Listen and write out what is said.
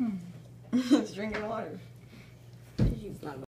Hmm. it's drinking water. She's not